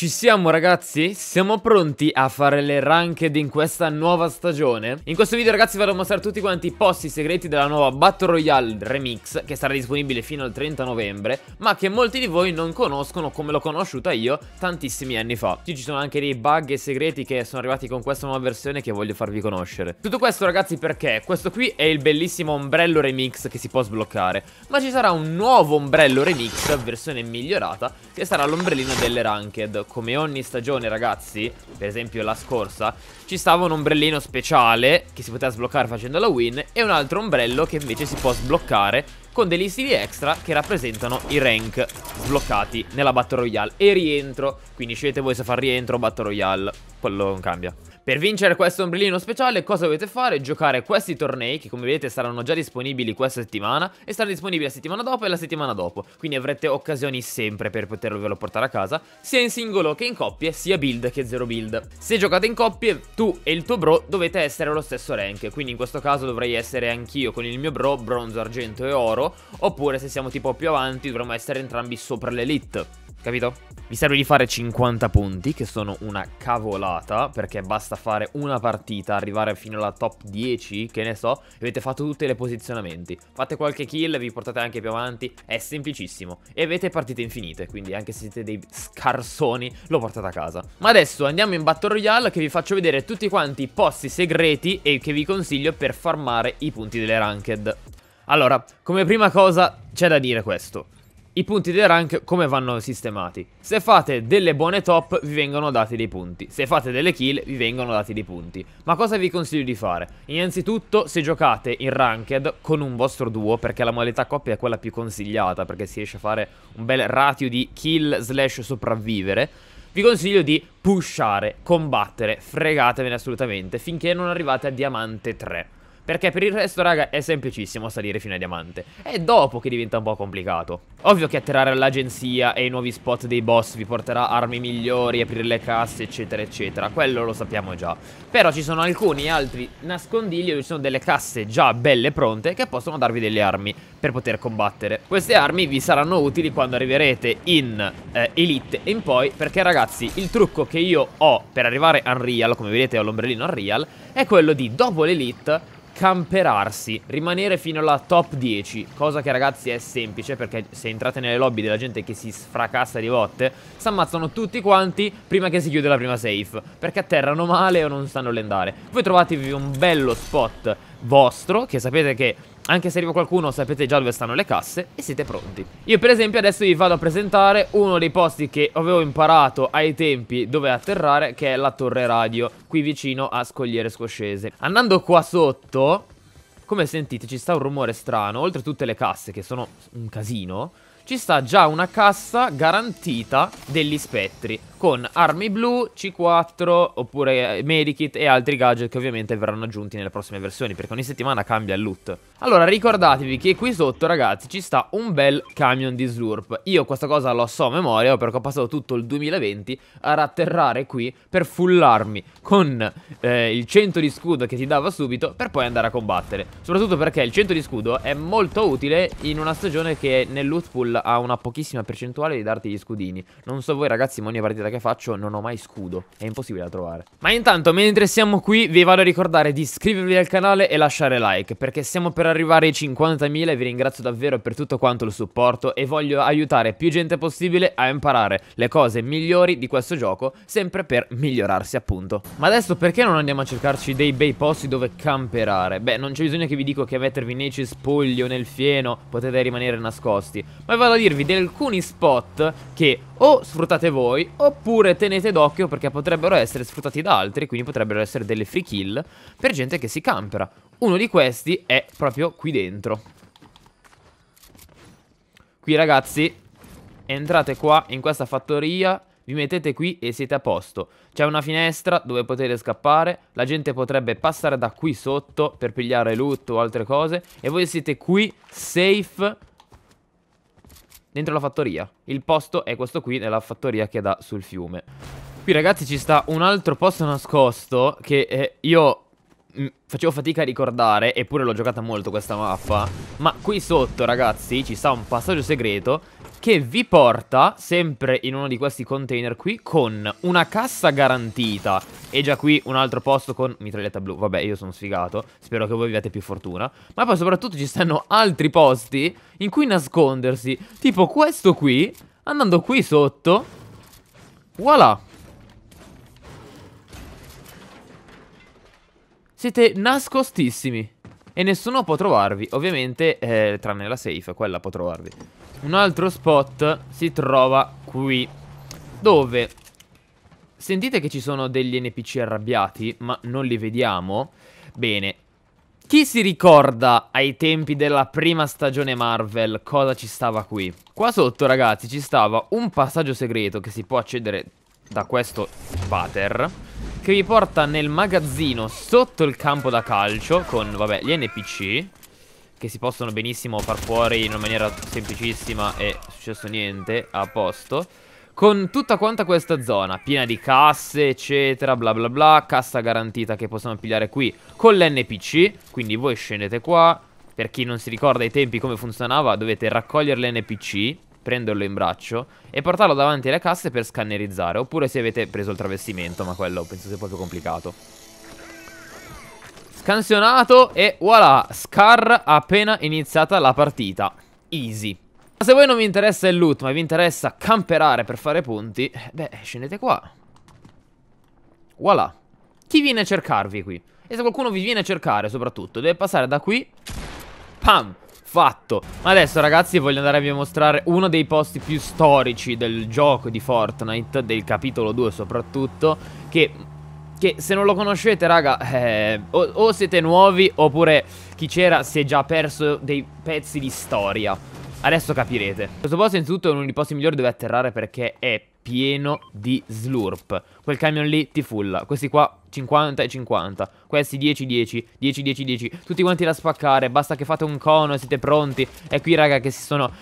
Ci siamo ragazzi? Siamo pronti a fare le ranked in questa nuova stagione? In questo video ragazzi vado a mostrare tutti quanti i posti segreti della nuova Battle Royale Remix Che sarà disponibile fino al 30 novembre Ma che molti di voi non conoscono come l'ho conosciuta io tantissimi anni fa Ci sono anche dei bug e segreti che sono arrivati con questa nuova versione che voglio farvi conoscere Tutto questo ragazzi perché? Questo qui è il bellissimo ombrello remix che si può sbloccare Ma ci sarà un nuovo ombrello remix, versione migliorata Che sarà l'ombrellino delle ranked come ogni stagione ragazzi Per esempio la scorsa Ci stava un ombrellino speciale Che si poteva sbloccare facendo la win E un altro ombrello che invece si può sbloccare Con degli stili extra che rappresentano i rank sbloccati nella Battle Royale. E rientro. Quindi scegliete voi se far rientro o Battle Royale. Quello non cambia per vincere questo ombrellino speciale cosa dovete fare? Giocare questi tornei che come vedete saranno già disponibili questa settimana e saranno disponibili la settimana dopo e la settimana dopo. Quindi avrete occasioni sempre per potervelo portare a casa, sia in singolo che in coppie, sia build che zero build. Se giocate in coppie, tu e il tuo bro dovete essere allo stesso rank, quindi in questo caso dovrei essere anch'io con il mio bro, bronzo, argento e oro, oppure se siamo tipo più avanti dovremmo essere entrambi sopra l'elite. Capito? Vi serve di fare 50 punti, che sono una cavolata, perché basta fare una partita, arrivare fino alla top 10, che ne so, e avete fatto tutti i posizionamenti. Fate qualche kill, vi portate anche più avanti, è semplicissimo. E avete partite infinite, quindi anche se siete dei scarsoni, lo portate a casa. Ma adesso andiamo in Battle Royale, che vi faccio vedere tutti quanti i posti segreti e che vi consiglio per farmare i punti delle ranked. Allora, come prima cosa c'è da dire questo. I punti del rank come vanno sistemati? Se fate delle buone top vi vengono dati dei punti Se fate delle kill vi vengono dati dei punti Ma cosa vi consiglio di fare? Innanzitutto se giocate in ranked con un vostro duo Perché la modalità coppia è quella più consigliata Perché si riesce a fare un bel ratio di kill slash sopravvivere vi consiglio di pushare, combattere, fregatevene assolutamente finché non arrivate a diamante 3 perché per il resto, raga, è semplicissimo salire fino a diamante. È dopo che diventa un po' complicato. Ovvio che atterrare all'agenzia e i nuovi spot dei boss vi porterà armi migliori, aprire le casse, eccetera, eccetera. Quello lo sappiamo già. Però ci sono alcuni altri nascondigli dove ci sono delle casse già belle pronte che possono darvi delle armi per poter combattere. Queste armi vi saranno utili quando arriverete in eh, Elite e in poi, perché ragazzi, il trucco che io ho per arrivare a Unreal, come vedete ho l'ombrellino Unreal, è quello di dopo l'Elite camperarsi, rimanere fino alla top 10, cosa che ragazzi è semplice perché se entrate nelle lobby della gente che si sfracassa di botte, si ammazzano tutti quanti prima che si chiude la prima safe, perché atterrano male o non sanno lendare. Voi trovatevi un bello spot vostro, che sapete che anche se arriva qualcuno sapete già dove stanno le casse e siete pronti. Io per esempio adesso vi vado a presentare uno dei posti che avevo imparato ai tempi dove atterrare che è la torre radio qui vicino a Scogliere Scoscese. Andando qua sotto, come sentite ci sta un rumore strano, oltre tutte le casse che sono un casino, ci sta già una cassa garantita degli spettri con armi blu, C4 oppure eh, medikit e altri gadget che ovviamente verranno aggiunti nelle prossime versioni perché ogni settimana cambia il loot. Allora ricordatevi che qui sotto ragazzi ci sta un bel camion di slurp. Io questa cosa lo so a memoria perché ho passato tutto il 2020 a ratterrare qui per fullarmi con eh, il 100 di scudo che ti dava subito per poi andare a combattere. Soprattutto perché il 100 di scudo è molto utile in una stagione che nel loot pool ha una pochissima percentuale di darti gli scudini. Non so voi ragazzi ma ogni partita che faccio non ho mai scudo È impossibile da trovare Ma intanto mentre siamo qui vi vado a ricordare di iscrivervi al canale e lasciare like Perché stiamo per arrivare ai 50.000 e vi ringrazio davvero per tutto quanto il supporto E voglio aiutare più gente possibile a imparare le cose migliori di questo gioco Sempre per migliorarsi appunto Ma adesso perché non andiamo a cercarci dei bei posti dove camperare? Beh non c'è bisogno che vi dico che mettervi nei cespugli o nel fieno potete rimanere nascosti Ma vado a dirvi di alcuni spot che o sfruttate voi oppure tenete d'occhio perché potrebbero essere sfruttati da altri, quindi potrebbero essere delle free kill per gente che si campera. Uno di questi è proprio qui dentro. Qui ragazzi, entrate qua in questa fattoria, vi mettete qui e siete a posto. C'è una finestra dove potete scappare, la gente potrebbe passare da qui sotto per pigliare loot o altre cose e voi siete qui safe dentro la fattoria. Il posto è questo qui, nella fattoria che dà sul fiume. Qui ragazzi ci sta un altro posto nascosto che eh, io mm, facevo fatica a ricordare, eppure l'ho giocata molto questa mappa. Ma qui sotto ragazzi ci sta un passaggio segreto che vi porta sempre in uno di questi container qui con una cassa garantita e già qui un altro posto con mitraglietta blu. Vabbè, io sono sfigato, spero che voi abbiate più fortuna. Ma poi soprattutto ci stanno altri posti in cui nascondersi, tipo questo qui, andando qui sotto. Voilà. Siete nascostissimi. E nessuno può trovarvi, ovviamente, eh, tranne la safe, quella può trovarvi. Un altro spot si trova qui Dove Sentite che ci sono degli NPC arrabbiati Ma non li vediamo. Bene. Chi si ricorda ai tempi della prima stagione Marvel Cosa ci stava qui? Qua sotto ragazzi ci stava un passaggio segreto Che si può accedere da questo water Che vi porta nel magazzino Sotto il campo da calcio Con vabbè gli NPC che si possono benissimo far fuori in una maniera semplicissima e successo niente, a posto. Con tutta quanta questa zona, piena di casse, eccetera, bla bla bla, cassa garantita che possiamo pigliare qui con l'NPC, quindi voi scendete qua, per chi non si ricorda ai tempi come funzionava, dovete raccogliere l'NPC, prenderlo in braccio e portarlo davanti alle casse per scannerizzare, oppure se avete preso il travestimento, ma quello penso sia proprio complicato. Scansionato e voilà, Scar appena iniziata la partita. Easy. Se voi non vi interessa il loot, ma vi interessa camperare per fare punti, beh, scendete qua. Voilà. Chi viene a cercarvi qui? E se qualcuno vi viene a cercare, soprattutto, deve passare da qui. Pam! Fatto. Ma adesso, ragazzi, voglio andare a vi mostrare uno dei posti più storici del gioco di Fortnite, del capitolo 2 soprattutto, che che se non lo conoscete, raga, eh, o, o, siete nuovi oppure chi c'era si è già perso dei pezzi di storia. Adesso capirete. Questo posto innanzitutto è uno dei posti migliori dove atterrare perché è pieno di slurp. Quel camion lì ti fulla. Questi qua 50 e 50. Questi 10 10, 10 10 10. Tutti quanti da spaccare, basta che fate un cono e siete pronti. E qui raga che si sono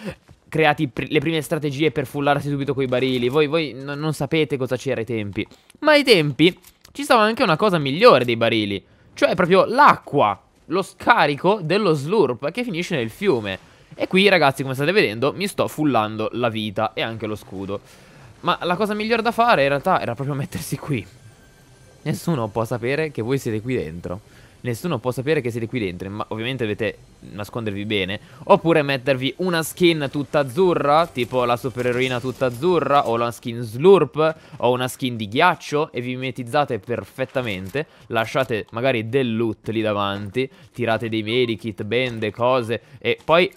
creati pr le prime strategie per fullarsi subito coi barili. Voi, voi non sapete cosa c'era ai tempi. Ma ai tempi ci stava anche una cosa migliore dei barili. Cioè proprio l'acqua, lo scarico dello slurp che finisce nel fiume. E qui ragazzi come state vedendo mi sto fullando la vita e anche lo scudo. Ma la cosa migliore da fare in realtà era proprio mettersi qui. Nessuno può sapere che voi siete qui dentro nessuno può sapere che siete qui dentro, ma ovviamente dovete nascondervi bene. Oppure mettervi una skin tutta azzurra, tipo la supereroina tutta azzurra, o la skin slurp, o una skin di ghiaccio, e vi mimetizzate perfettamente. Lasciate magari del loot lì davanti, tirate dei medikit, bende, cose, e poi...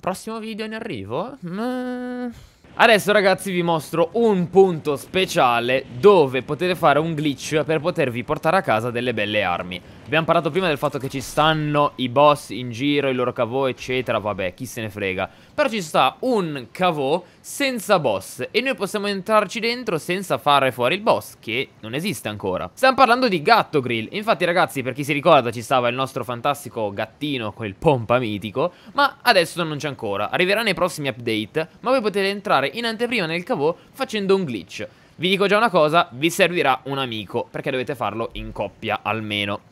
Prossimo video in arrivo? Mm... Adesso ragazzi vi mostro un punto speciale dove potete fare un glitch per potervi portare a casa delle belle armi Abbiamo parlato prima del fatto che ci stanno i boss in giro, i loro cavò eccetera, vabbè chi se ne frega. Però ci sta un cavò senza boss. E noi possiamo entrarci dentro senza fare fuori il boss che non esiste ancora. Stiamo parlando di Gatto Grill, infatti ragazzi per chi si ricorda ci stava il nostro fantastico gattino con il pompa mitico. Ma adesso non c'è ancora, arriverà nei prossimi update ma voi potete entrare in anteprima nel cavò facendo un glitch. Vi dico già una cosa, vi servirà un amico, perché dovete farlo in coppia almeno.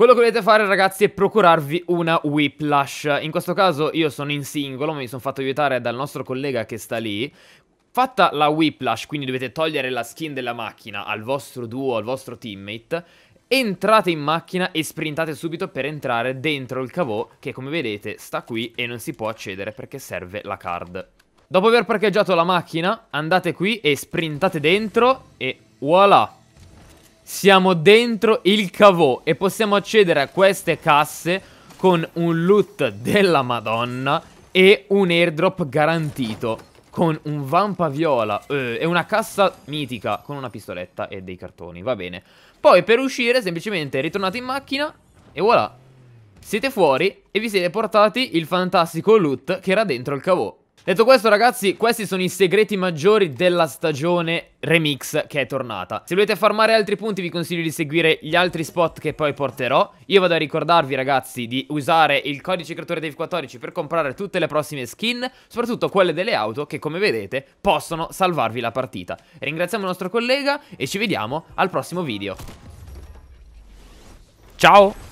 Quello che dovete fare ragazzi è procurarvi una Whiplash. In questo caso io sono in singolo, mi sono fatto aiutare dal nostro collega che sta lì. Fatta la Whiplash, quindi dovete togliere la skin della macchina al vostro duo, al vostro teammate Entrate in macchina e sprintate subito per entrare dentro il cavò che come vedete sta qui e non si può accedere perché serve la card. Dopo aver parcheggiato la macchina andate qui e sprintate dentro e voilà siamo dentro il cavò e possiamo accedere a queste casse con un loot della madonna e un airdrop garantito con un vampa viola eh, e una cassa mitica con una pistoletta e dei cartoni, va bene. Poi per uscire semplicemente ritornate in macchina e voilà. Siete fuori e vi siete portati il fantastico loot che era dentro il cavò. Detto questo ragazzi, questi sono i segreti maggiori della stagione remix che è tornata. Se volete farmare altri punti vi consiglio di seguire gli altri spot che poi porterò. Io vado a ricordarvi ragazzi di usare il codice creatore Dave 14 per comprare tutte le prossime skin, soprattutto quelle delle auto che come vedete possono salvarvi la partita. Ringraziamo il nostro collega e ci vediamo al prossimo video. Ciao!